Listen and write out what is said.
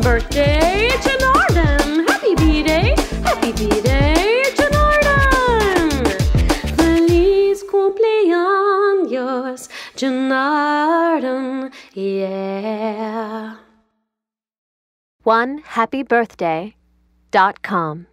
birthday to Happy B-Day, happy B-Day to Norden. Feliz cumpleaños, Janardan, yeah. One happy birthday dot com.